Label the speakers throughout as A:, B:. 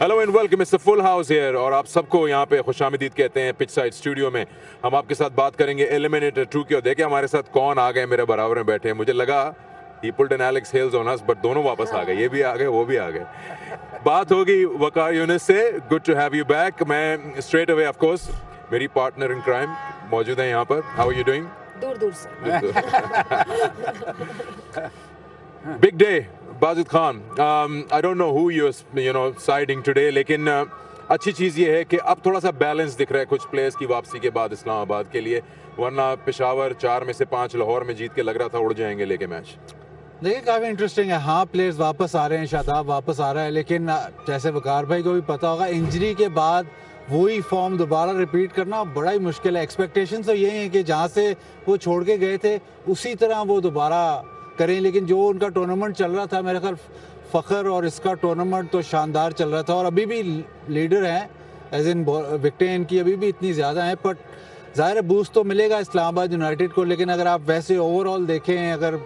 A: Hello and welcome mister full house here और आप सबको यहाँ पे खुश आमदीद कहते हैं पिच साइड स्टूडियो में। हम आपके साथ बात करेंगे एलिमिनेटर टू की और देखे हमारे साथ कौन आ गए मेरे बराबर में बैठे हैं। मुझे लगा he pulled an Alex Hales on us but दोनों वापस आ गए। ये भी आ गए वो भी आ गए। बात होगी वकार यूनिस से। Good to have you back मैं स्ट्रेट अवे ऑफ़ कोर्स मेरी पार्टनर इन क्राइम मौजूद है यहाँ पर। हाउ यू डूइंग
B: दूर दूर से।
A: Big day, Khan. Um, I don't know who you're you know siding today, लेकिन uh, अच्छी चीज़ ये है कि अब थोड़ा सा बैलेंस दिख रहा है कुछ प्लेयर्स की वापसी के बाद इस्लामाबाद के लिए वरना पिशावर चार में से पाँच लाहौर में जीत के लग रहा था उड़ जाएँगे लेके मैच
C: देखिए काफ़ी इंटरेस्टिंग है हाँ प्लेयर्स वापस आ रहे हैं शादाब वापस आ रहा है लेकिन जैसे वकार भाई को भी पता होगा इंजरी के बाद वही फॉर्म दोबारा रिपीट करना बड़ा ही मुश्किल है एक्सपेक्टेशन तो यही है कि जहाँ से वो छोड़ के गए थे उसी तरह वो दोबारा करें, लेकिन जो उनका टूर्नामेंट चल रहा था, मेरे ख्याल फ़खर और इसका टूर्नामेंट तो शानदार चल रहा था, और अभी भी लीडर हैं एज इन विकटें इनकी अभी भी इतनी ज़्यादा हैं बट ज़ाहिर बूस्ट तो मिलेगा इस्लामाबाद यूनाइटेड को, लेकिन अगर आप वैसे ओवरऑल देखें, अगर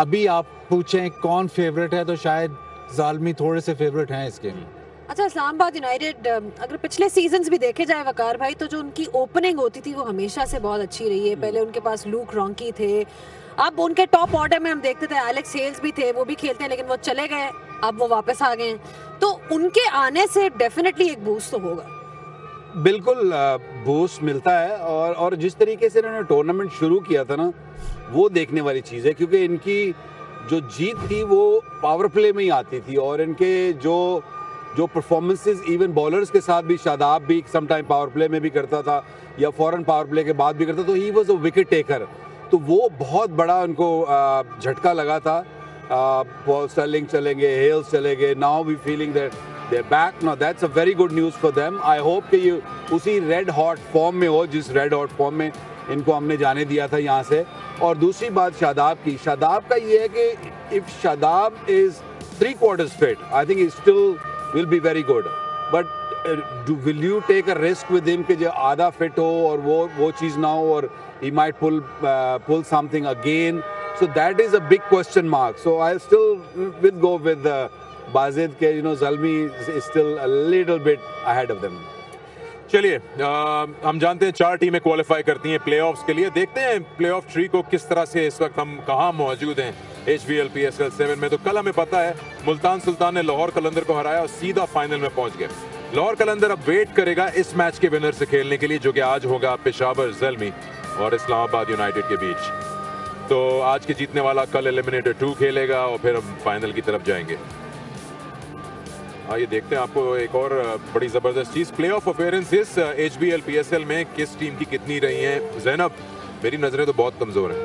C: अभी आप पूछें कौन फेवरेट है तो शायद जालमी थोड़े से फेवरेट हैं इस गेम में
B: अच्छा इस्लामाबाद यूनाइटेड अगर पिछले सीजन्स भी देखे जाए वकार भाई तो जो उनकी ओपनिंग होती थी वो हमेशा से बहुत अच्छी रही है। पहले उनके पास लूक रॉन्की थे। अब उनके टॉप ऑर्डर में हम देखते थे एलेक्स हेल्स भी थे वो भी खेलते हैं लेकिन वो चले गए अब वो वापस आ गए। तो उनके आने से डेफिनेटली एक बूस्ट तो होगा।
D: बिल्कुल बूस्ट मिलता है और और जिस तरीके से इन्होंने टूर्नामेंट शुरू किया था ना वो देखने वाली चीज़ है क्योंकि इनकी जो जीत थी वो पावर प्ले में ही आती थी और इनके जो जो परफॉर्मेंसेस इवन बॉलर्स के साथ भी, शादाब भी सम टाइम पावर प्ले में भी करता था, या फॉरन पावर प्ले के बाद भी करता तो he was a wicket taker तो वो बहुत बड़ा उनको झटका लगा था। स्टर्लिंग चलेंगे हेल्स चलेंगे now we feeling that they back no that's a very good news for them I hope कि ये उसी रेड हॉट फॉर्म में हो, जिस रेड हॉट फॉर्म में इनको हमने जाने दिया था यहाँ से। और दूसरी बात शादाब की, शादाब का ये है कि if Shadab is three quarters fit I think is still will be very good but will you take a risk with him कि जो आधा फिट हो और वो वो चीज़ ना हो और he might pull uh, pull something again so that is a big question mark so i still will go with uh, Bazid ke you know Zalmi is, is still a little bit ahead of them
A: चलिए हम जानते हैं चार टीमें qualify करती हैं playoffs के लिए। देखते हैं प्लेऑफ ट्री को किस तरह से इस वक्त हम कहाँ मौजूद हैं H B L P S L seven में। तो कल हमें पता है, मुल्तान सुल्तान ने लाहौर कलंदर को हराया और सीधा फाइनल में पहुँच गए। लाहौर कलंदर अब वेट करेगा इस मैच के विनर से खेलने के लिए, जो कि आज होगा पेशावर जलमी और इस्लामाबाद यूनाइटेड के बीच। तो आज के जीतने वाला कल एलिमिनेटर टू खेलेगा और फिर हम फाइनल की तरफ़ जाएँगे। आइए देखते हैं आपको एक और बड़ी ज़बरदस्त चीज़। Play off appearances H B L P S L में किस टीम की कितनी रही हैं? जैनब मेरी नज़रें तो बहुत कमज़ोर हैं।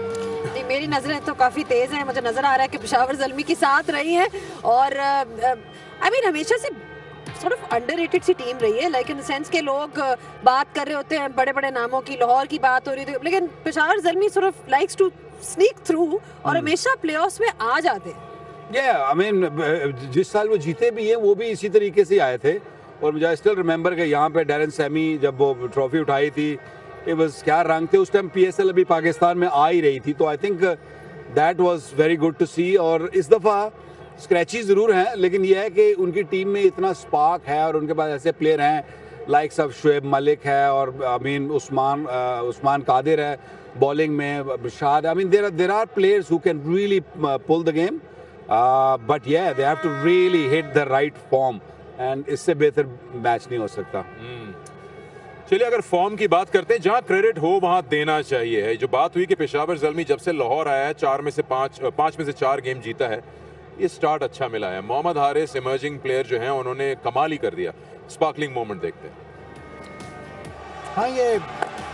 B: नहीं मेरी नज़रें तो काफ़ी तेज हैं। मुझे नज़र आ रहा है कि पेशावर जलमी के साथ रही हैं और आई मीन हमेशा से underrated सी टीम रही है लाइक इन सेंस के लोग बात कर रहे होते हैं बड़े बड़े नामों की लाहौर की बात हो रही थी। लेकिन Peshawar Zalmi of likes to sneak through और हमेशा प्लेऑफ्स में आ जाते हैं।
D: Yeah i mean uh, जिस साल वो जीते भी हैं वो भी इसी तरीके से आए थे। और मुझे स्टिल रिमेंबर कि यहाँ पे डेरन सैमी जब वो ट्रॉफी उठाई थी it was क्या रंग थे? उस टाइम पीएसएल अभी पाकिस्तान में आ ही रही थी। तो I think that was very good to see और इस दफ़ा स्क्रैची ज़रूर हैं लेकिन यह है कि उनकी टीम में इतना स्पार्क है और उनके पास ऐसे प्लेयर हैं लाइक सब शुएब मलिक है और आई मीन उस्मान उस्मान कादिर है बॉलिंग में Shad I mean there there are players who can really pull the game but yeah they have to really hit the right form and इससे बेहतर मैच नहीं हो सकता।
A: चलिए अगर फॉर्म की बात करते हैं जहाँ क्रेडिट हो वहाँ देना चाहिए है। जो बात हुई कि पेशावर जलमी जब से लाहौर आया है चार में से पाँच पाँच में से चार गेम जीता है ये स्टार्ट अच्छा मिला है। मोहम्मद हारिस इमर्जिंग प्लेयर जो हैं उन्होंने कमाल ही कर दिया। स्पार्कलिंग मोमेंट देखते हैं।
C: हाँ ये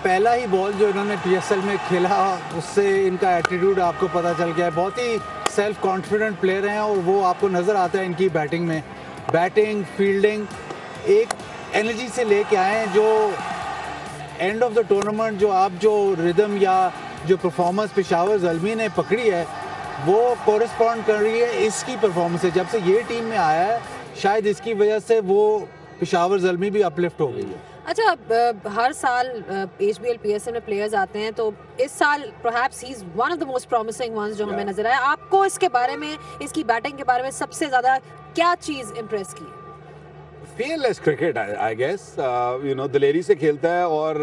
C: पहला ही बॉल जो इन्होंने पीएसएल में खेला, उससे इनका एटीट्यूड आपको पता चल गया है। बहुत ही सेल्फ कॉन्फिडेंट प्लेयर हैं और वो आपको नज़र आता है इनकी बैटिंग में। बैटिंग फील्डिंग एक एनर्जी से लेके आए हैं जो एंड ऑफ़ द टूर्नामेंट जो आप जो रिदम या जो परफॉर्मेंस पेशावर जलमी ने पकड़ी है, वो कोरिस्पॉन्ड कर रही है इसकी परफॉर्मेंस से। जब से ये टीम में आया है, शायद इसकी वजह से वो पेशावर जलमी भी अपलिफ्ट हो गई है।
B: अच्छा हर साल H B L P S L में प्लेयर्स आते हैं तो इस साल perhaps he is one of the most promising ones जो हमें नज़र आया। आपको इसके बारे में इसकी बैटिंग के बारे में सबसे ज़्यादा क्या चीज़ इम्प्रेस की?
D: Cricket, I, I guess. Uh, you know, से खेलता है और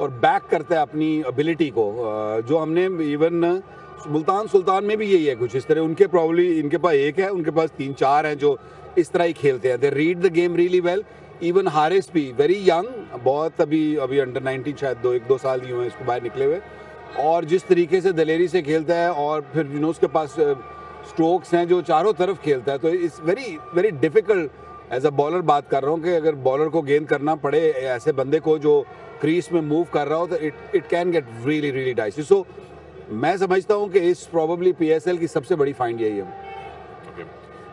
D: और बैक करता है अपनी एबिलिटी को। Uh, जो हमने इवन मुल्तान सुल्तान में भी यही है कुछ। इस तरह उनके प्रॉब्ली इनके पास एक है उनके पास तीन चार हैं जो इस तरह ही खेलते हैं। They read the game really well even Haris भी वेरी यंग बहुत अभी अभी अंडर 19 शायद दो एक दो साल ही हुए इसको बाहर निकले हुए। और जिस तरीके से दलेरी से खेलता है और फिर यू नो उसके पास स्ट्रोक्स हैं जो चारों तरफ़ खेलता है तो it's very very difficult as a bowler बात कर रहा हूँ कि अगर बॉलर को गेंद करना पड़े ऐसे बंदे को जो क्रीज में मूव कर रहा हो तो it it can get really really dicey so मैं समझता हूँ कि इस प्रोबेबली पीएसएल की सबसे बड़ी फाइंड यही है।
A: Okay.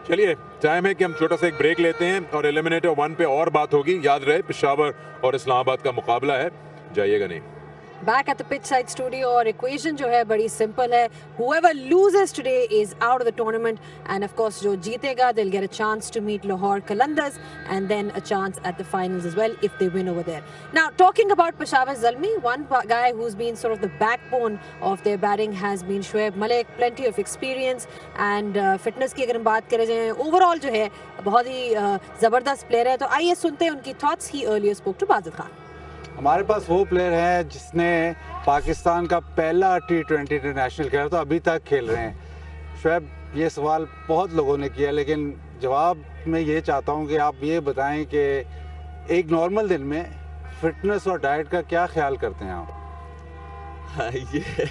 A: चलिए टाइम है कि हम छोटा सा एक ब्रेक लेते हैं और एलिमिनेटर वन पे और बात होगी। याद रहे, पिशावर और इस्लामाबाद का मुकाबला है। जाइएगा नहीं।
B: back at the pitch side studio और equation जो है बड़ी simple है whoever loses today is out of the tournament and of course जो जीतेगा they'll get a chance to meet Lahore Qalandars and then a chance at the finals as well if they win over there now talking about Peshawar Zalmi one pa- guy who's been sort of the backbone of their batting has been Shoaib Malik plenty of experience and uh, fitness की अगर हम बात करें जाए overall जो है बहुत ही uh, ज़बरदस्त प्लेयर है तो आइए सुनते हैं उनकी thoughts he earlier spoke to Wajid Khan
C: हमारे पास वो प्लेयर हैं जिसने पाकिस्तान का पहला टी ट्वेंटी इंटरनेशनल खेला तो अभी तक खेल रहे हैं। शुएब ये सवाल बहुत लोगों ने किया लेकिन जवाब मैं ये चाहता हूँ कि आप ये बताएँ कि एक नॉर्मल दिन में फिटनेस और डाइट का क्या ख्याल करते हैं आप?
E: हाँ, ये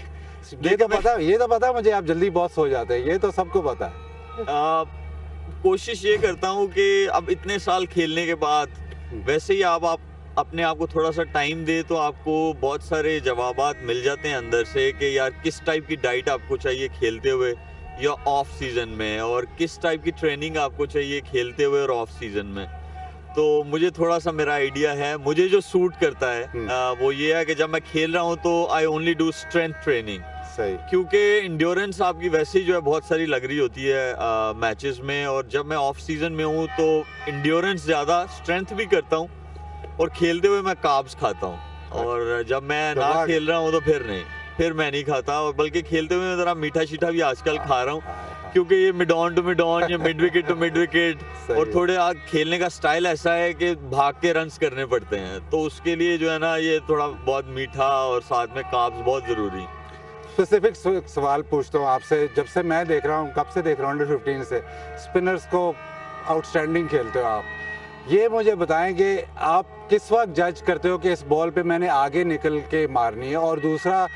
C: ये तो पता ये तो पता मुझे आप जल्दी बहुत सो जाते हैं ये तो सबको पता है।
E: आ, कोशिश ये करता हूँ कि अब इतने साल खेलने के बाद वैसे ही आप आप अपने आप को थोड़ा सा टाइम दे तो आपको बहुत सारे जवाब मिल जाते हैं अंदर से कि यार किस टाइप की डाइट आपको चाहिए खेलते हुए या ऑफ़ सीज़न में और किस टाइप की ट्रेनिंग आपको चाहिए खेलते हुए और ऑफ़ सीज़न में। तो मुझे थोड़ा सा मेरा आइडिया है मुझे जो सूट करता है
C: हम्म।
E: आ, वो ये है कि जब मैं खेल रहा हूँ तो I only do strength training
C: सही।
E: क्योंकि इंड्योरेंस आपकी वैसे ही जो है बहुत सारी लग रही होती है मैचेस में और जब मैं ऑफ़ सीज़न में हूँ तो इंड्योरेंस ज़्यादा स्ट्रेंथ भी करता हूँ और खेलते हुए मैं काब्स खाता हूँ। और जब मैं ना खेल रहा हूँ तो फिर नहीं। फिर मैं नहीं खाता और बल्कि खेलते हुए मैं ज़रा मीठा शीठा भी आजकल खा रहा हूँ क्योंकि ये mid on to mid on या mid wicket to mid
C: wicket
E: और थोड़े आ, खेलने का स्टाइल ऐसा है कि भाग के रन्स करने पड़ते हैं। तो उसके लिए जो है ना ये थोड़ा बहुत मीठा और साथ में काब्स बहुत ज़रूरी
C: स्पेसिफिक सवाल पूछता हूँ आपसे। जब से मैं देख रहा हूँ कब से देख रहा हूँ अंडर 15 से स्पिनर्स को आउटस्टैंडिंग खेलते हो आप। ये मुझे बताएँ कि आप किस वक्त जज करते हो कि इस बॉल पे मैंने आगे निकल के मारनी है? और दूसरा,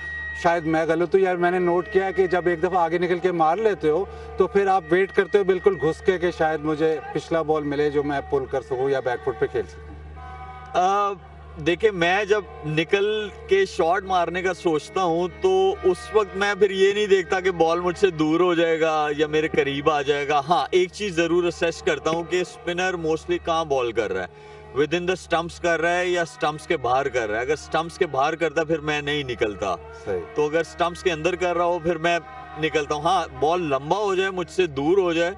C: शायद मैं गलत हूँ, यार मैंने नोट किया कि जब एक दफ़ा आगे निकल के मार लेते हो तो फिर आप वेट करते हो बिल्कुल घुस के कि शायद मुझे पिछला बॉल मिले जो मैं पुल कर सकूँ या बैकफुट पे खेल सकूँ।
E: देखिए, मैं जब निकल के शॉट मारने का सोचता हूँ तो उस वक्त मैं फिर ये नहीं देखता कि बॉल मुझसे दूर हो जाएगा या मेरे करीब आ जाएगा। हाँ एक चीज़ ज़रूर असेस करता हूँ कि स्पिनर मोस्टली कहाँ बॉल कर रहा है। विद इन द स्टंप्स कर रहा है या स्टम्प्स के बाहर कर रहा है? अगर स्टम्प्स के बाहर करता फिर मैं नहीं निकलता। तो अगर स्टम्प्स के अंदर कर रहा हो फिर मैं निकलता हूँ। हाँ बॉल लंबा हो जाए मुझसे दूर हो जाए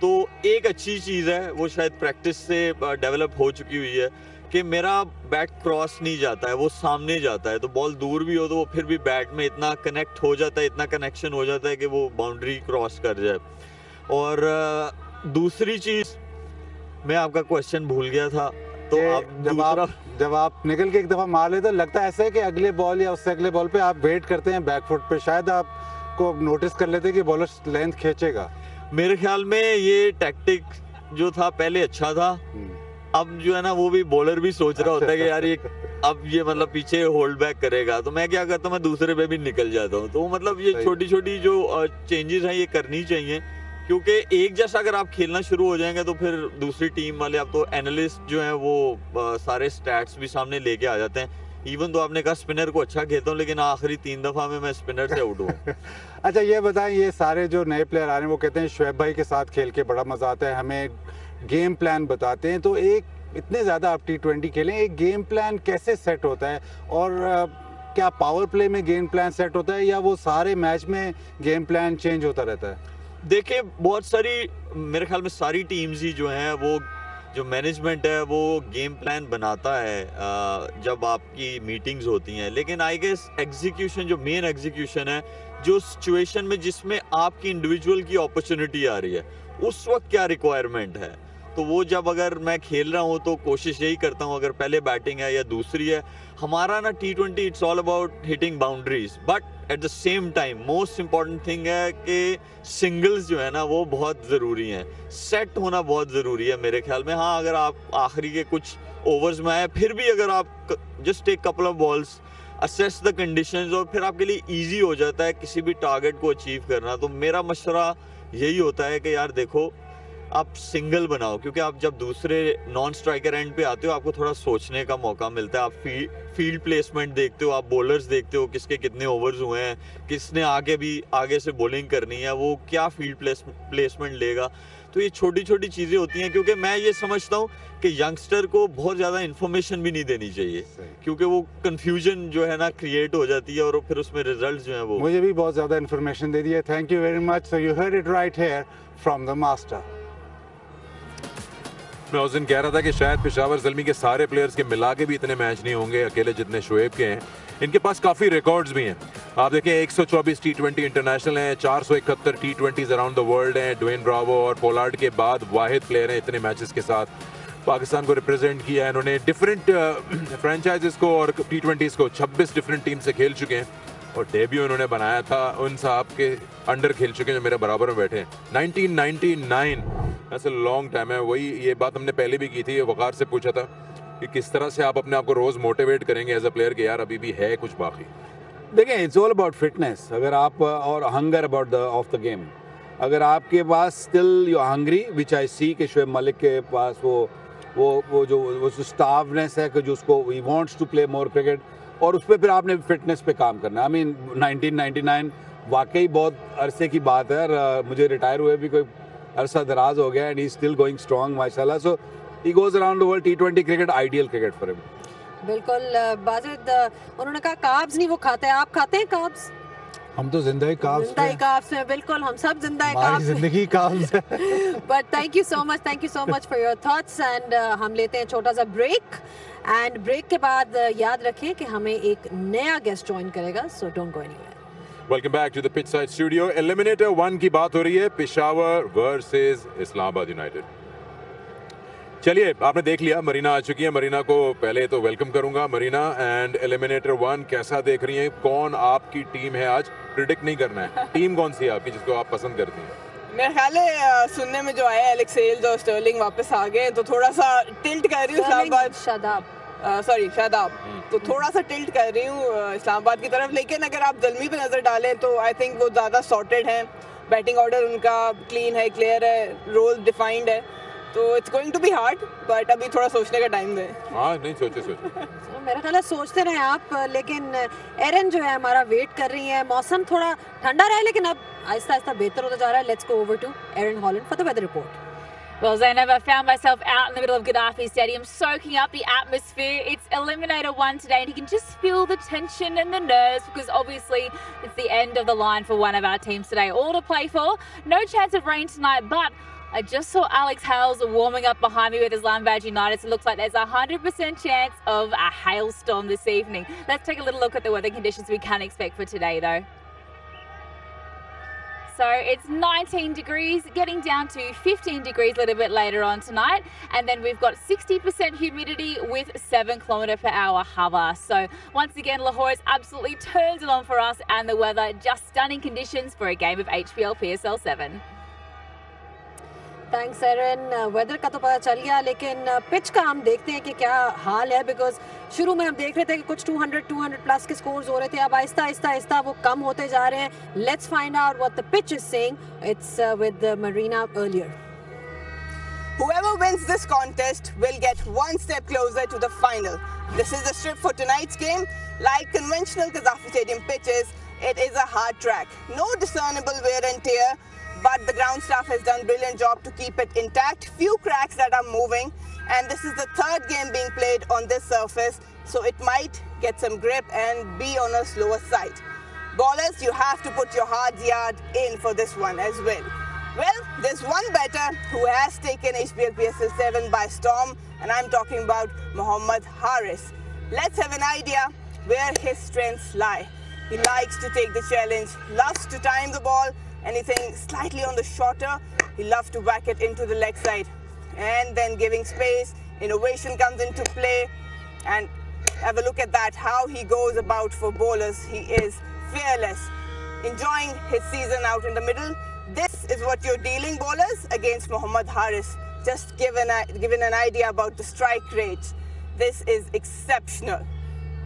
E: तो एक अच्छी चीज़ है वो शायद प्रैक्टिस से डेवलप हो चुकी हुई है कि मेरा बैट क्रॉस नहीं जाता है वो सामने जाता है। तो बॉल दूर भी हो तो वो फिर भी बैट में इतना कनेक्ट हो जाता है इतना कनेक्शन हो जाता है कि वो बाउंड्री क्रॉस कर जाए। और दूसरी चीज़ मैं आपका क्वेश्चन भूल गया था। तो आप
C: जब आप जब आप निकल के एक दफ़ा मार लेते लगता है ऐसा है कि अगले बॉल या उससे अगले बॉल पे आप वेट करते हैं बैकफुट पे शायद आपको नोटिस कर लेते हैं कि बॉलर लेंथ खींचेगा।
E: मेरे ख्याल में ये टैक्टिक जो था पहले अच्छा था।
C: हम्म,
E: अब जो है ना वो भी बॉलर भी सोच रहा होता है कि यार ये अब ये मतलब पीछे होल्ड बैक करेगा। तो मैं क्या करता हूँ मैं दूसरे पे भी निकल जाता हूँ। तो मतलब ये छोटी छोटी जो चेंजेस हैं ये करनी चाहिए। क्योंकि एक जैसा अगर आप खेलना शुरू हो जाएँगे तो फिर दूसरी टीम वाले, अब तो एनालिस्ट जो हैं वो सारे स्टैट्स भी सामने लेके आ जाते हैं। इवन तो आपने कहा स्पिनर को अच्छा खेलता हूँ, लेकिन आखिरी तीन दफ़ा में मैं स्पिनर से आउट हूँ
C: अच्छा ये बताएँ, ये सारे जो नए प्लेयर आ रहे हैं, वो कहते हैं शुएब भाई के साथ खेल के बड़ा मज़ा आता है, हमें गेम प्लान बताते हैं। तो एक, इतने ज़्यादा आप टी ट्वेंटी खेलें, एक गेम प्लान कैसे सेट होता है? और क्या पावर प्ले में गेम प्लान सेट होता है, या वो सारे मैच में गेम प्लान चेंज होता रहता है?
E: देखिए, बहुत सारी, मेरे ख्याल में सारी टीम्स ही जो हैं, वो जो मैनेजमेंट है, वो गेम प्लान बनाता है जब आपकी मीटिंग्स होती हैं। लेकिन आई गेस एग्जीक्यूशन जो मेन एग्जीक्यूशन है, जो सिचुएशन में जिसमें आपकी इंडिविजुअल की अपॉर्चुनिटी आ रही है, उस वक्त क्या रिक्वायरमेंट है? तो वो जब अगर मैं खेल रहा हूँ तो कोशिश यही करता हूँ, अगर पहले बैटिंग है या दूसरी है, हमारा ना T twenty it's all about hitting boundaries but at the same time most important thing है कि सिंगल्स जो है ना, वो बहुत ज़रूरी हैं। सेट होना बहुत ज़रूरी है मेरे ख्याल में। हाँ अगर आप आखिरी के कुछ ओवर्स में आए, फिर भी अगर आप just take couple of balls assess the condition और फिर आपके लिए ईजी हो जाता है किसी भी टारगेट को अचीव करना। तो मेरा मशवरा यही होता है कि यार देखो आप सिंगल बनाओ क्योंकि आप जब दूसरे नॉन स्ट्राइकर एंड पे आते हो आपको थोड़ा सोचने का मौका मिलता है। आप फ़ी, फ़ील्ड प्लेसमेंट देखते हो आप बॉलर्स देखते हो किसके कितने ओवर्स हुए हैं किसने आगे भी आगे से बॉलिंग करनी है वो क्या फ़ील्ड प्लेस, प्लेसमेंट लेगा। तो ये छोटी छोटी चीज़ें होती हैं क्योंकि मैं ये समझता हूँ कि यंगस्टर को बहुत ज़्यादा इन्फॉर्मेशन भी नहीं देनी चाहिए क्योंकि वो कन्फ्यूज़न जो है ना क्रिएट हो जाती है और फिर उसमें रिज़ल्ट जो है वो
C: मुझे भी बहुत ज़्यादा इन्फॉर्मेशन दे दी है। Thank you very much so you heard it right here from the master
A: मैं उस दिन कह रहा था कि शायद पेशावर जलमी के सारे प्लेयर्स के मिला के भी इतने मैच नहीं होंगे, अकेले जितने शुएब के हैं। इनके पास काफ़ी रिकॉर्ड्स भी हैं। आप देखें 124 टी ट्वेंटी इंटरनेशनल हैं, चार सौ इकहत्तर T twenties around the world हैं। डोइन ब्रावो और पोलार्ड के बाद वाहिद प्लेयर हैं इतने मैचेस के साथ। पाकिस्तान को रिप्रेजेंट किया है इन्होंने। डिफरेंट फ्रेंचाइजेस को और टी ट्वेंटीज़ को 26 डिफरेंट टीम से खेल चुके हैं। और डेब्यू इन्होंने बनाया था उन साहब के अंडर खेल चुके हैं जो मेरे बराबर में बैठे हैं। 1999 ऐसे लॉन्ग टाइम है। वही ये बात हमने पहले भी की थी वकार से पूछा था कि किस तरह से आप अपने आप को रोज़ मोटिवेट करेंगे एज अ प्लेयर कि यार अभी भी है कुछ बाकी।
D: देखें इट्स ऑल अबाउट फिटनेस अगर आप, और hunger about the of the game अगर आपके पास still you hungry which I see के शोएब मलिक के पास वो वो वो जो वो जो स्टाफनेस है कि जो उसको we wants to play more cricket और उस पर फिर आपने फिटनेस पे काम करना आई मीन 1999 वाकई बहुत अरसे की बात है, और मुझे रिटायर हुए भी कोई अरसा दराज हो गया and he still going strong माशाल्लाह so he goes around world T twenty cricket ideal cricket for him
B: बिल्कुल बाजिद उन्होंने कहा काब्स नहीं वो खाते हैं। आप खाते हैं काब्स
C: हम तो ज़िंदा ही काब्स
B: ज़िंदा ही काब्स में बिल्कुल हम सब ज़िंदा ही काब्स
C: ज़िंदगी carbs
B: but thank you so much thank you so much for your thoughts and हम लेते हैं छोटा सा ब्रेक एंड ब्रेक के बाद याद रखें कि हमें एक नया गेस्ट ज्वाइन करेगा so don't go anywhere
A: welcome back to the pitch side studio eliminator one की बात हो रही है पेशावर वर्सेस इस्लामाबाद यूनाइटेड चलिए आपने देख लिया मरीना आ चुकी है। मरीना को पहले तो वेलकम करूँगा। मरीना एंड एलिमिनेटर वन कैसा देख रही हैं? कौन आपकी टीम है आज? प्रिडिक्ट नहीं करना है। टीम कौन सी है आपकी जिसको आप पसंद करती हैं?
F: मेरा ख्याल है सुनने में जो आया एलेक्स हेल्स और स्टर्लिंग वापस आ गए तो थोड़ा सा टिल्ट कर रही हूँ इस्लामाबाद
B: शादाब
F: सॉरी शादाब तो थोड़ा सा टिल्ट कर रही हूँ इस्लामाबाद की तरफ़ लेकिन अगर आप जलमी पे नज़र डालें तो आई थिंक वो ज़्यादा सॉर्टेड हैं। बैटिंग ऑर्डर उनका क्लीन है क्लियर है रोल डिफाइंड है। तो it's going to be hard but अभी थोड़ा सोचने का टाइम दें।
A: हाँ नहीं सोचे सोचे।
B: तो मेरा ख्याल है सोचते रहे आप लेकिन एरन जो है हमारा वेट कर रही है। मौसम थोड़ा ठंडा रहा है लेकिन अब आहिस्ता आहिस्ता बेहतर होता जा रहा है। Let's go over to Aaron Holland for the weather report
G: Well, Zainab, I found myself out in the middle of Gaddafi Stadium soaking up the atmosphere. It's Eliminator 1 today, and you can just feel the tension and the nerves because obviously it's the end of the line for one of our teams today. All to play for. No chance of rain tonight, but I just saw Alex Hales warming up behind me with his Islamabad United. So it looks like there's a 100% chance of a hailstorm this evening. Let's take a little look at the weather conditions we can expect for today, though. So it's 19 degrees, getting down to 15 degrees a little bit later on tonight. And then we've got 60% humidity with 7 kilometre per hour hover. So once again, Lahore is absolutely turned it on for us and the weather, just stunning conditions for a game of HPL PSL 7.
B: Thanks Aaron weather का तो पता चल गया लेकिन pitch का हम देखते हैं कि क्या हाल है बिकॉज़ शुरू में हम देख रहे थे कि कुछ 200 200 प्लस के स्कोर्स हो रहे थे अब आहिस्ता आहिस्ता आहिस्ता वो कम होते जा रहे हैं let's find out what the pitch is saying it's with Marina earlier
F: Whoever wins this contest will get one step closer to the final. This is the strip for tonight's game. Like conventional Qaddafi Stadium pitches, it is a hard track. No discernible wear and tear, but the ground staff has done brilliant job to keep it intact. Few cracks that are moving, and this is the third game being played on this surface, so it might get some grip and be on a slower side. Ballers, you have to put your hard yard in for this one as well. Well, there's one better who has taken HBL PSL 7 by storm, and I'm talking about Mohammad Haris. Let's have an idea where his strengths lie. He likes to take the challenge, loves to time the ball, anything slightly on the shorter, he loves to whack it into the leg side. and then giving space. Innovation comes into play. And have a look at that, how he goes about for bowlers. He is fearless, enjoying his season out in the middle. This is what you're dealing bowlers against Mohammad Haris. Just given, given an idea about the strike rates. This is exceptional.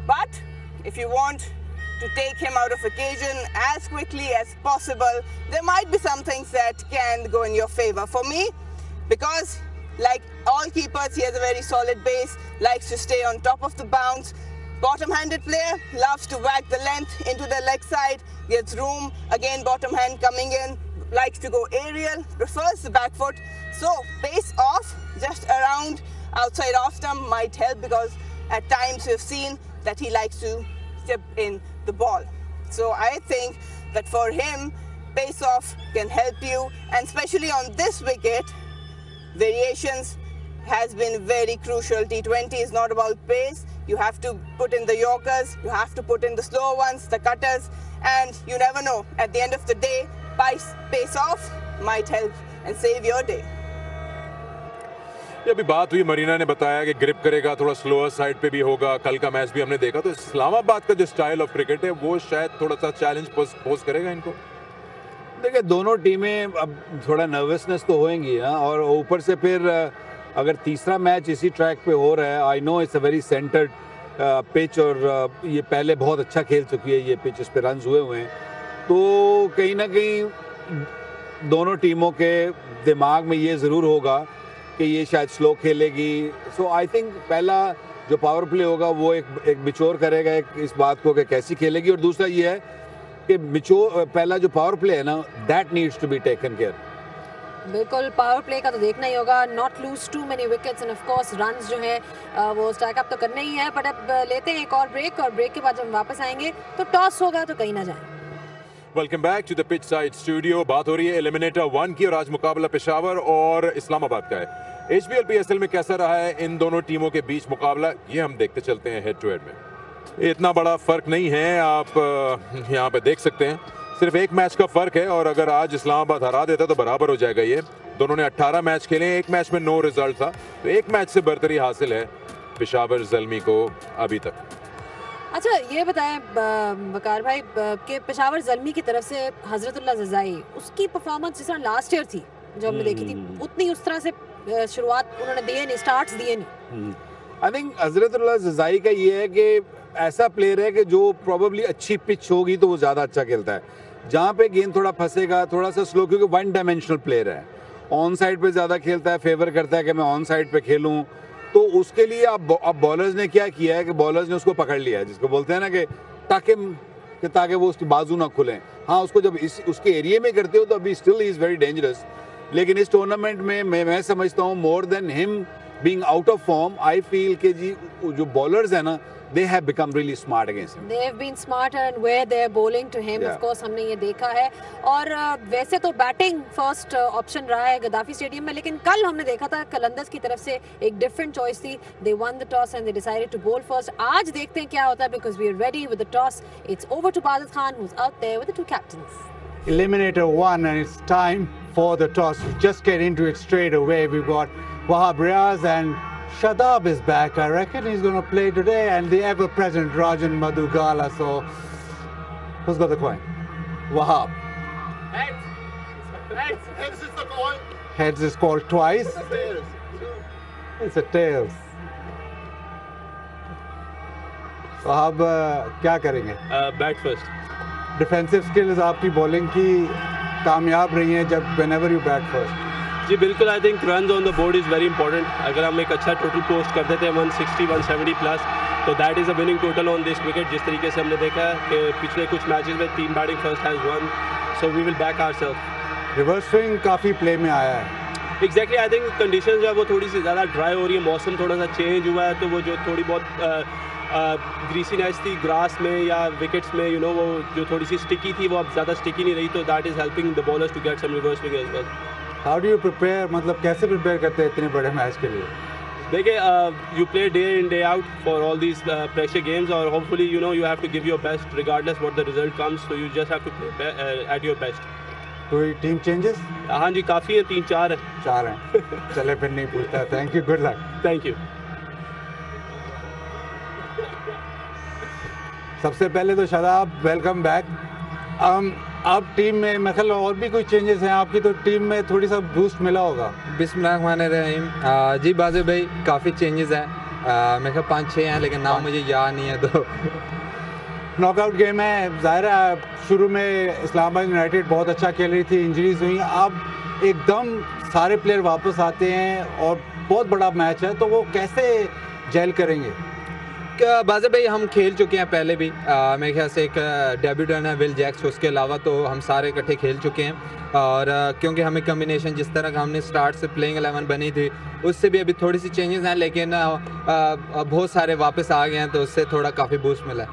F: But if you want to take him out of occasion as quickly as possible, there might be some things that can go in your favor. For me, because like all keepers, he has a very solid base, likes to stay on top of the bounce. Bottom-handed player loves to whack the length into the leg side, gets room, again bottom hand coming in, likes to go aerial, prefers the back foot. So pace off, just around outside off stump might help because at times we've seen that he likes to step in the ball. So I think that for him, pace off can help you, and especially on this wicket, variations has been very crucial. T20 is not about pace. You have to put in the Yorkers, you have to put in the slower ones, the cutters, and you never know. At the end of the day, pace, pace off might help and save your day.
A: ये अभी बात हुई, मरीना ने बताया कि grip करेगा, थोड़ा slower side पे भी होगा। कल का मैच भी हमने देखा तो इस्लामाबाद का जो स्टाइल ऑफ़ क्रिकेट है, वो शायद थोड़ा सा चैलेंज पोज करेगा इनको।
D: देखिए, दोनों टीमें अब थोड़ा नर्वसनेस तो होएँगी ना और ऊपर से फिर अगर तीसरा मैच इसी ट्रैक पे हो रहा है I know it's a very centred pitch और ये पहले बहुत अच्छा खेल चुकी है ये पिच इस पर रन हुए हुए हैं। तो कहीं ना कहीं, दोनों टीमों के दिमाग में ये ज़रूर होगा कि ये शायद स्लो खेलेगी। सो आई थिंक पहला जो पावर प्ले होगा वो एक एक मिचोर करेगा एक इस बात को कि कैसी खेलेगी। और दूसरा ये है कि मिचोर पहला जो पावर प्ले है ना that needs to be taken care
B: बिल्कुल पावर प्ले का तो देखना ही होगा। Not lose too many wickets and of course run जो है वो स्ट्राइक अप तो करना ही है। बट अब लेते हैं एक और ब्रेक और ब्रेक के बाद जब वापस आएँगे तो टॉस होगा तो कहीं ना जाए।
A: Welcome back to the pitch side studio बात हो रही है एलिमिनेटर वन की और आज मुकाबला पेशावर और इस्लामाबाद का है। एच बी एल में कैसा रहा है? इन दोनों टीमों के बीच मुकाबला ये हम देखते चलते हैं हेड टू हेड में। इतना बड़ा फ़र्क नहीं है आप यहाँ पे देख सकते हैं। सिर्फ़ एक मैच का फ़र्क है और अगर आज इस्लामाबाद हरा देता तो बराबर हो जाएगा ये। दोनों ने 18 मैच खेले एक मैच में नो रिज़ल्ट था। तो एक मैच से बरतरी हासिल है पेशावर जलमी को अभी तक।
B: अच्छा ये बताएँ बकार भाई कि पेशावर जलमी की तरफ़ से हजरतुल्ला जजाई उसकी परफॉर्मेंस जिस तरह लास्ट ईयर थी जो हमने देखी थी हम्म। उतनी उस तरह से शुरुआत उन्होंने दिए नहीं स्टार्ट्स दिए नहीं।
D: आई थिंक हजरतुल्ला जजाई का ये है कि ऐसा प्लेयर है कि जो प्रॉब्ली अच्छी पिच होगी तो वो ज़्यादा अच्छा खेलता है। जहाँ पे गेंद थोड़ा फंसेगा, थोड़ा सा स्लो क्योंकि वन डायमेंशनल प्लेयर है। ऑन साइड पे ज़्यादा खेलता है फेवर करता है कि मैं ऑन साइड पे खेलूँ। तो उसके लिए अब अब बॉलर्स ने क्या किया है कि बॉलर्स ने उसको पकड़ लिया है, जिसको बोलते हैं ना कि ताकि ताकि वो उसकी बाजू ना खुलें। हाँ उसको जब इस, उसके एरिए में करते हो तो अभी स्टिल इज़ वेरी डेंजरस लेकिन इस टूर्नामेंट में मैं मैं समझता हूँ more than him being out of form I feel के जी जो बॉलर्स है ना they have become really smart against him.
B: They have been smarter and where they're bowling to him, yeah. of course, हमने ये देखा है और वैसे तो बैटिंग फ़र्स्ट ऑप्शन रहा है गद्दाफी स्टेडियम में लेकिन कल हमने देखा था कलंदर्स की तरफ़ से एक डिफरेंट चॉइस थी they won the toss and they decided to bowl first आज देखते हैं क्या होता है because we are ready with the toss it's over to Badal Khan who's out there with the two captains.
C: Eliminator one and it's time for the toss. Just get into it straight away. We've got Wahab Riaz and Shadab is back. I reckon he's going to play today, and the ever-present Rajan Madhugala. So, who's got the coin? Wahab. Heads. Heads. Heads is the coin. Heads is called twice. It's a tails. It's a tails. तो आप क्या करेंगे
H: bat first
C: defensive skills आपकी bowling की कामयाब रही हैं जब whenever you bat first
H: जी बिल्कुल I think run on the board is very important अगर हम एक अच्छा टोटल पोस्ट कर देते हैं 160 170 प्लस तो that is a winning total on this wicket जिस तरीके से हमने देखा है कि पिछले कुछ मैचेस में तीन batting first has won so we will back our self
C: reverse swing काफ़ी प्ले में आया है।
H: एग्जैक्टली आई थिंक कंडीशन जो है वो थोड़ी सी ज़्यादा ड्राई हो रही है मौसम थोड़ा सा चेंज हुआ है तो वो जो थोड़ी बहुत ग्रीसीनेस थी ग्रास में या विकेट्स में यू you नो know, वो जो थोड़ी सी स्टिकी थी वो अब ज़्यादा स्टिकी नहीं रही तो that is helping the bowlers to get some reverse swing as well
C: how do you prepare मतलब कैसे प्रिपेयर करते हैं इतने बड़े मैच के लिए?
H: देखिए you play day in day out for all these pressure games और hopefully you know you have to give your best regardless what the result comes so you just have to play at your best
C: कोई team changes
H: हाँ जी काफ़ी हैं तीन चार हैं।
C: चार हैं। चले फिर नहीं पूछता। Thank you good luck
H: thank you
C: सबसे पहले तो शादाब वेलकम बैक um, अब टीम में मैं ख्याल और भी कोई चेंजेस हैं आपकी तो टीम में थोड़ी सा बूस्ट मिला होगा।
I: बिस्मिल्लाहिर्रहमानिर्रहीम आ, जी बाजे भाई काफ़ी चेंजेस हैं। मेरे ख्याल पाँच छः हैं लेकिन नाम मुझे याद नहीं है तो।
C: नॉकआउट गेम है। ज़ाहिर है शुरू में इस्लामाबाद यूनाइटेड बहुत अच्छा खेल रही थी इंजरीज हुई। अब एकदम सारे प्लेयर वापस आते हैं और बहुत बड़ा मैच है तो वो कैसे जेल करेंगे?
I: बाजे भाई हम खेल चुके हैं पहले भी। आ, मेरे ख्याल से एक डेब्यूटन है विल जैक्स उसके अलावा तो हम सारे इकट्ठे खेल चुके हैं। और क्योंकि हमें कम्बिनेशन जिस तरह का हमने स्टार्ट से प्लेइंग एलेवन बनी थी उससे भी अभी थोड़ी सी चेंजेस हैं लेकिन बहुत सारे वापस आ गए हैं तो उससे थोड़ा काफ़ी बूस्ट मिला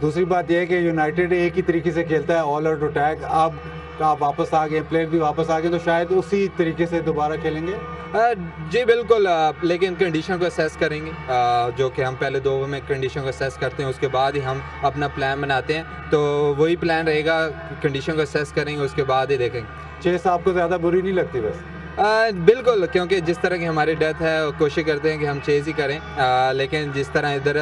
C: दूसरी बात यह है कि यूनाइटेड एक ही तरीके से खेलता है ऑल आउट अटैक अब आप वापस आ गए प्लेयर भी वापस आ गए तो शायद उसी तरीके से दोबारा खेलेंगे।
I: जी बिल्कुल लेकिन कंडीशन को असेस करेंगे। जो कि हम पहले दो ओवर में कंडीशन को असेस करते हैं उसके बाद ही हम अपना प्लान बनाते हैं। तो वही प्लान रहेगा कंडीशन को असेस करेंगे उसके बाद ही देखेंगे।
C: चेस आपको ज़्यादा बुरी नहीं लगती बस?
I: आ, बिल्कुल क्योंकि जिस तरह की हमारी डेथ है कोशिश करते हैं कि हम चेज ही करें आ, लेकिन जिस तरह इधर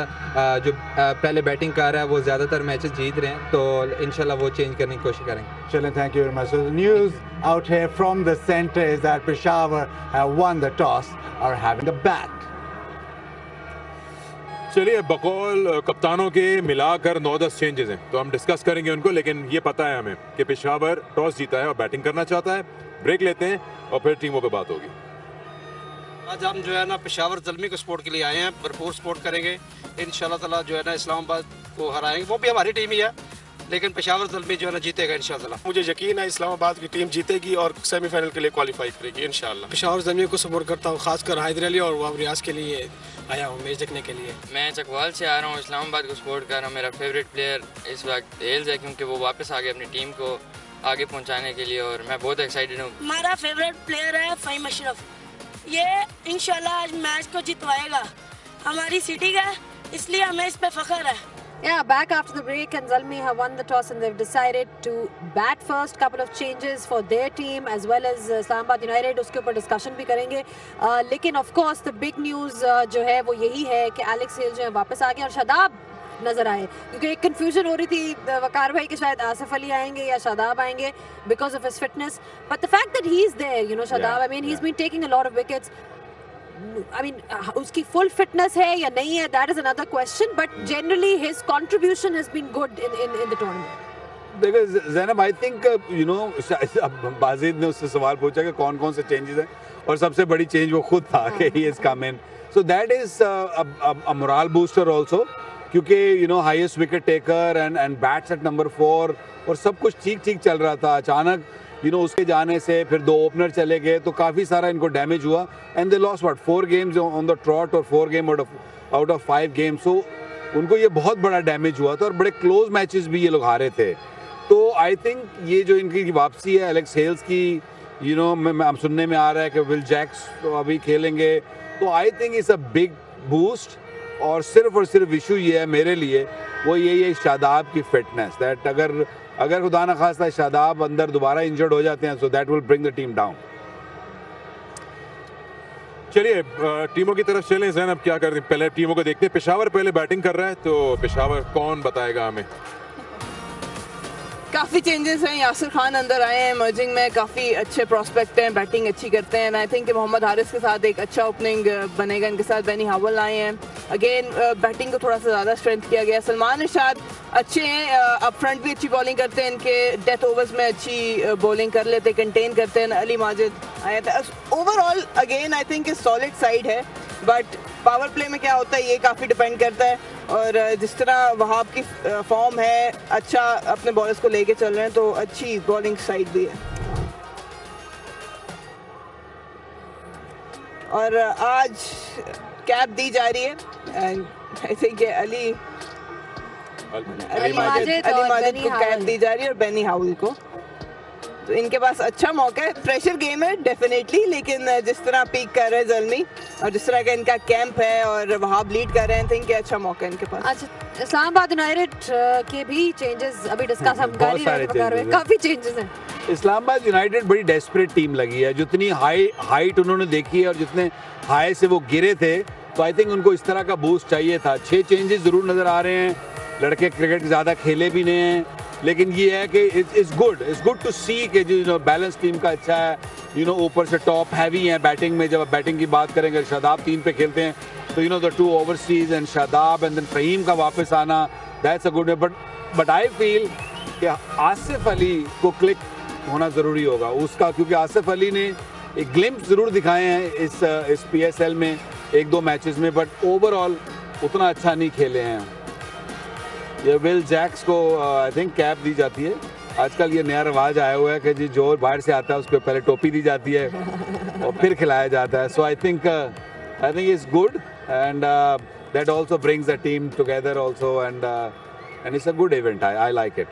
I: जो आ, पहले बैटिंग कर रहा है वो ज़्यादातर मैचेस जीत रहे हैं तो इंशाल्लाह वो चेंज करने की कोशिश करेंगे
C: you very much. So the news out here from the center is that Peshawar have won the toss, are having a bat.
A: चलिए बकौल कप्तानों के मिलाकर नौ दस चेंजेस हैं तो हम डिस्कस करेंगे उनको लेकिन ये पता है हमें कि पेशावर टॉस जीता है और बैटिंग करना चाहता है ब्रेक लेते हैं और फिर टीमों पे बात होगी।
J: आज हम जो है ना पेशावर जलमी को सपोर्ट के लिए आए हैं भरपूर सपोर्ट करेंगे। इन ताला जो है ना इस्लामाबाद को हराएँगे। वो भी हमारी टीम ही है लेकिन पेशावर जलमी जो है ना जीतेगा इन
K: मुझे यकीन है इस्लामाबाद की टीम जीतेगी और सेमीफाइनल के लिए क्वालिफाई करेगी इंशाल्लाह।
J: पेशावर जलमी को सपोर्ट करता हूँ खासकर हैदर अली और वह रियाज के लिए आया हूँ मैच देखने के लिए।
L: मैं चकवाल से आ रहा हूँ इस्लामाबाद को सपोर्ट कर रहा हूँ मेरा फेवरेट प्लेयर इस वक्त हेल्स है क्योंकि वो वापस आ गए अपनी टीम को। आगे पहुँचाने के लिए और मैं बहुत एक्साइटेड हूँ।
M: हमारा फेवरेट प्लेयर है फ़हीम अशरफ। ये इंशाल्लाह आज मैच को जितवाएगा। हमारी सिटी का इसलिए हमें इस पे फख्र है।
B: Yeah, back after the break, and Zalmi have won the toss and they've decided to bat first. Couple of changes for their team as well as uh, Islamabad United. उसके ऊपर डिस्कशन भी करेंगे। Uh, लेकिन of course the big news जो है वो यही है कि एलेक्स हेल जो है वापस आ गए और शादाब नज़र आए। क्योंकि एक कंफ्यूजन हो रही थी वकार भाई के शायद आसिफ अली आएँगे या शादाब आएँगे because of his fitness but the fact that he is there you know Shadab I mean he is been taking a lot of wickets mean, uh, उसकी full fitness है या नहीं है that is another question but generally his contribution has been good in in, in the tournament.
D: देखो Zainab I think you know Bazid ने उससे सवाल पूछा कि कौन कौन से चेंजेस हैं और सबसे बड़ी चेंज वो खुद था कि he is come in so that is a moral booster also क्योंकि you know highest wicket taker and and bats at number four और सब कुछ ठीक ठीक चल रहा था। अचानक यू नो उसके जाने से फिर दो ओपनर चले गए तो काफ़ी सारा इनको डैमेज हुआ। And they loss what four games on the trot और four game out of five games so उनको ये बहुत बड़ा डैमेज हुआ था और बड़े क्लोज मैचेस भी ये लोग हारे थे। तो आई थिंक ये जो इनकी वापसी है एलेक्स हेल्स की यू नो मैं सुनने में आ रहा है कि विल जैक्स तो अभी खेलेंगे। तो I think it's a big boost और सिर्फ़ और सिर्फ़ इशू ये है मेरे लिए, वो यही है शादाब की फिटनेस दैट अगर अगर खुदा ना खास्ता शादाब अंदर दोबारा इंजर्ड हो जाते हैं so that will bring the team down
A: चलिए टीमों की तरफ़ चलें, जैन अब क्या करते हैं? पहले टीमों को देखते हैं, पेशावर पहले बैटिंग कर रहा है तो पेशावर कौन बताएगा हमें?
F: काफ़ी चेंजेस हैं, यासिर खान अंदर आए हैं मर्जिंग में काफ़ी अच्छे प्रोस्पेक्ट हैं बैटिंग अच्छी करते हैं आई थिंक मोहम्मद हारिस के साथ एक अच्छा ओपनिंग बनेगा, इनके साथ बैनी हावल आए हैं। अगेन बैटिंग को थोड़ा सा ज़्यादा स्ट्रेंथ किया गया सलमान इरशाद अच्छे हैं अप फ्रंट भी अच्छी बॉलिंग करते हैं, इनके डेथ ओवर्स में अच्छी बॉलिंग कर लेते कंटेन करते हैं, अली माजिद आया था। Overall again I think solid side है बट पावर प्ले में क्या होता है, ये काफ़ी डिपेंड करता है। और जिस तरह वहाब की फॉर्म है अच्छा अपने बॉलर्स को लेके चल रहे हैं तो अच्छी बॉलिंग साइड भी है। और आज कैप दी जा रही है and
B: I
F: think
B: Ali
F: Ali
B: Majid
F: को कैप दी जा रही है और बेनी हाउल को। तो इनके पास अच्छा मौका है। प्रेशर गेम है डेफिनेटली लेकिन जिस तरह पीक कर रहे हैं जलमी और जिस तरह का इनका कैंप है और वहाँ लीड कर रहे हैं थिंक अच्छा मौका है इनके पास।
B: अच्छा इस्लामाबाद यूनाइटेड के भी चेंजेस अभी डिस्कस हम कर रहे
D: हैं।
B: काफ़ी चेंजेस हैं।
D: इस्लामाबाद यूनाइटेड बड़ी डेस्परेट टीम लगी है। जितनी हाई हाइट उन्होंने देखी है और जितने हाई से वो गिरे थे तो आई थिंक उनको इस तरह का बूस्ट चाहिए था। छह चेंजेस ज़रूर नज़र आ रहे हैं। लड़के क्रिकेट ज़्यादा खेले भी नहीं हैं, लेकिन ये है कि it's good it's good to see कि जो नो बैलेंस टीम का अच्छा है यू नो ऊपर से टॉप हैवी है बैटिंग में, जब बैटिंग की बात करेंगे, शादाब तीन पे खेलते हैं तो you know the two overseas and Shadab and then Faheem का वापस आना that's a good but but I feel कि आसिफ अली को क्लिक होना ज़रूरी होगा, उसका, क्योंकि आसिफ अली ने एक ग्लिम्स ज़रूर दिखाए हैं इस इस पीएसएल में, एक दो मैचेस में बट ओवरऑल उतना अच्छा नहीं खेले हैं। ये विल जैक्स को आई थिंक कैप दी जाती है। आजकल ये नया रिवाज आया हुआ है कि जी जो बाहर से आता है उसको पहले टोपी दी जाती है और फिर खिलाया जाता है। So I think I think it's good and that also brings the team together also and and it's a good event I I like it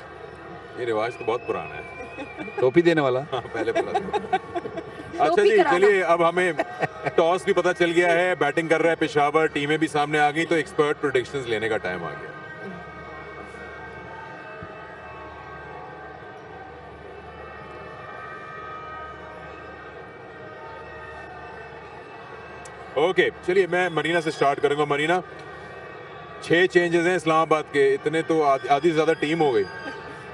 A: ये रिवाज तो बहुत पुराना है।
D: टोपी देने वाला?
A: हाँ, पहले बोला अच्छा जी चलिए अब हमें टॉस भी पता चल गया है। बैटिंग कर रहा है पेशावर टीमें भी सामने आ गई तो एक्सपर्ट प्रोडिक्शंस लेने का टाइम आ गया। ओके चलिए मैं मरीना से स्टार्ट करूँगा। मरीना, छह चेंजेस हैं इस्लामाबाद के। इतने तो आधी ज़्यादा टीम हो गई।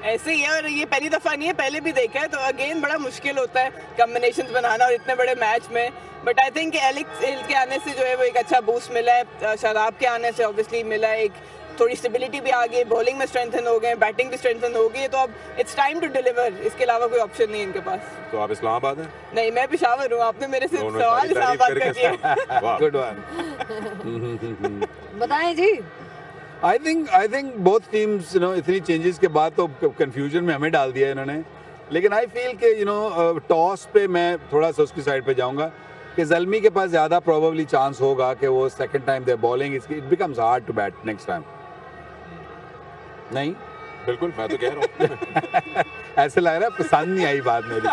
F: ऐसे ही है, और ये पहली दफ़ा नहीं है, पहले भी देखा है। तो अगेन बड़ा मुश्किल होता है कॉम्बिनेशन बनाना और इतने बड़े मैच में। बट आई थिंक एलिक्स हिल के आने से जो है, वो एक अच्छा बूस्ट मिला है। शराब के आने से ऑब्वियसली मिला है एक थोड़ी स्टेबिलिटी भी आ गई बॉलिंग में स्ट्रेंथन हो गए बैटिंग भी स्ट्रेंथन हो गई तो अब इट्स टाइम टू डिलीवर इसके अलावा कोई ऑप्शन नहीं इनके पास।
A: तो आप इस्लामाबाद हैं?
F: नहीं मैं पिशावर हूँ आपने मेरे से सवाल इस्लामाबाद का किया
D: गुड वन
B: बताएँ जी।
D: I think I think both teams you know इतनी चेंजेस के बाद तो कंफ्यूजन में हमें डाल दिया इन्होंने। लेकिन आई फील कि यू नो टॉस पे मैं थोड़ा सा उसकी साइड पे जाऊँगा कि जलमी के पास ज़्यादा प्रोबेबली चांस होगा कि वो second time they bowling it becomes hard to bat next time नहीं?
A: बिल्कुल मैं तो कह रहा हूँ।
D: ऐसे लग रहा है पसंद नहीं आई बात मेरी।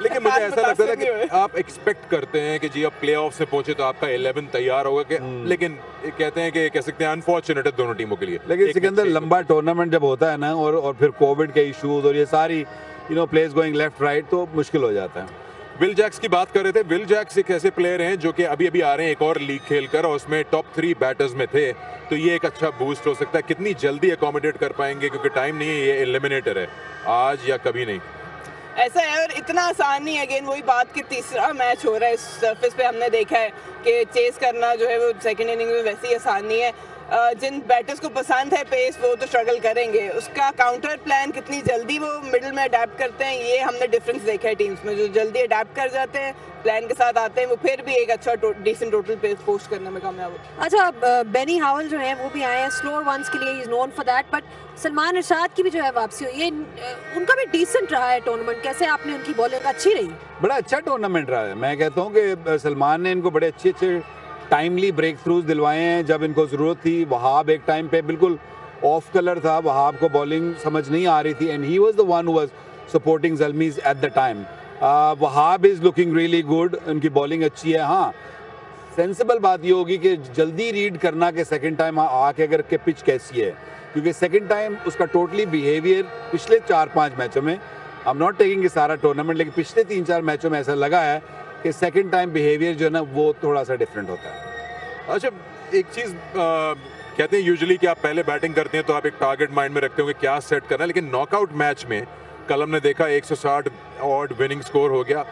A: लेकिन मुझे ऐसा लगता था कि आप एक्सपेक्ट करते हैं कि जी अब प्ले ऑफ़ से पहुँचे तो आपका 11 तैयार होगा कि लेकिन कहते हैं कि कह सकते हैं अनफॉर्चुनेट है दोनों टीमों के लिए।
D: लेकिन इसके
A: अंदर
D: लंबा टूर्नामेंट जब होता है ना और और फिर कोविड के इश्यूज़ और ये सारी you know place going left right तो मुश्किल हो जाता है।
A: विल जैक्स की बात कर रहे थे। विल जैक्स एक ऐसे प्लेयर हैं जो कि अभी अभी आ रहे हैं एक और लीग खेलकर और उसमें टॉप थ्री बैटर्स में थे। तो ये एक अच्छा बूस्ट हो सकता है। कितनी जल्दी अकोमोडेट कर पाएँगे क्योंकि टाइम नहीं है, ये एलिमिनेटर है। आज या कभी नहीं।
F: ऐसा है और इतना आसान नहीं है। अगेन वही बात कि तीसरा मैच हो रहा है। इस सरफेस पे हमने देखा है कि चेस करना जो है वो सेकंड इनिंग में वैसे ही आसान नहीं है। जिन बैटर्स को पसंद है पेस वो तो स्ट्रगल करेंगे। उसका काउंटर प्लान कितनी जल्दी वो मिडिल में अडेप्ट करते हैं ये हमने डिफरेंस देखा है टीम्स में। जो जल्दी अडेप्ट कर जाते हैं प्लान के साथ आते हैं वो फिर भी एक अच्छा डिसेंट टोटल पेस पोस्ट करने में कामयाब होते
B: अच्छा बेनी हावल जो है वो भी आए हैं स्लोअर वंस के लिए is known for that but Salman Irshad की भी जो है वापसी हुई है उनका भी डिसेंट रहा है टूर्नामेंट कैसे आपने उनकी बॉलिंग अच्छी रही?
D: बड़ा अच्छा टूर्नामेंट रहा है। मैं कहता हूँ कि सलमान ने इनको बड़े अच्छे अच्छे टाइमली ब्रेक थ्रूज दिलवाए हैं। जब इनको ज़रूरत थी, वहाब एक टाइम पे बिल्कुल ऑफ़ कलर था। वहाब को बॉलिंग समझ नहीं आ रही थी। And he was the one was supporting Zalmis at the time Wahab is looking really good उनकी बॉलिंग अच्छी है हाँ। सेंसिबल बात ये होगी कि जल्दी रीड करना कि सेकंड टाइम आके अगर के पिच कैसी है। क्योंकि सेकंड टाइम उसका टोटली बिहेवियर पिछले चार पाँच मैचों में आई एम नॉट टेकिंग सारा टूर्नामेंट लेकिन पिछले तीन चार मैचों में ऐसा लगा है कि सेकंड टाइम बिहेवियर जो है ना, वो थोड़ा सा डिफरेंट होता है।
A: अच्छा एक चीज़ कहते हैं यूजुअली कि आप पहले बैटिंग करते हैं तो आप एक टारगेट माइंड में रखते होंगे क्या सेट करना है, लेकिन नॉकआउट मैच में कल हमने देखा 160 ऑड विनिंग स्कोर हो गया।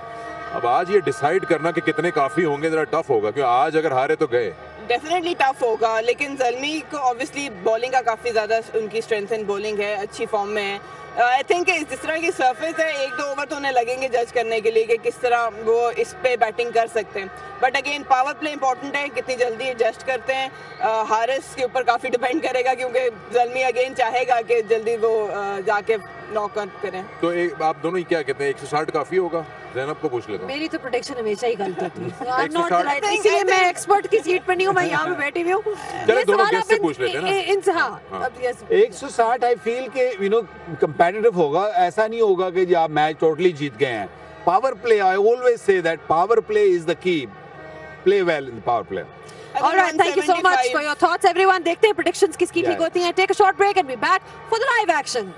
A: अब आज ये डिसाइड करना कि कितने काफ़ी होंगे, जरा टफ होगा क्योंकि आज अगर हारे तो गए।
F: डेफिनेटली टफ होगा लेकिन जलमी को ऑब्वियसली बॉलिंग का काफ़ी ज़्यादा उनकी स्ट्रेंथ एंड बॉलिंग है अच्छी फॉर्म में है। आई थिंक जिस तरह की सरफेस है एक दो ओवर तो उन्हें लगेंगे जज करने के लिए कि किस तरह वो इस पे बैटिंग कर सकते हैं। But again power play important है कितनी जल्दी एडजस्ट करते हैं। Uh, हारिस के ऊपर काफ़ी डिपेंड करेगा क्योंकि जलमी अगेन चाहेगा कि जल्दी वो uh, जाके नॉक करें।
A: तो एक आप दोनों ही क्या कहते हैं 160 काफ़ी होगा? जैनब को पूछ लेता हूँ।
B: मेरी तो प्रोडिक्शन हमेशा ही गलत होती है। आई एम नॉट राइट इसीलिए मैं एक्सपर्ट की सीट पर नहीं हूँ मैं यहाँ पे बैठी हुई हूँ। आप
A: से पूछ लेते हैं ना।
B: इन- इनसे हाँ
A: हाँ।
B: अब yes,
D: 160 आई फील के यू नो कंपेटिटिव होगा। ऐसा नहीं होगा कि जी आप मैच टोटली जीत गए हैं। Power play I always say that power play is the key play well in power play
B: All right, thank you so much for your thoughts, everyone. देखते हैं predictions किसकी ठीक होती हैं. Take a short break and be back for the live action.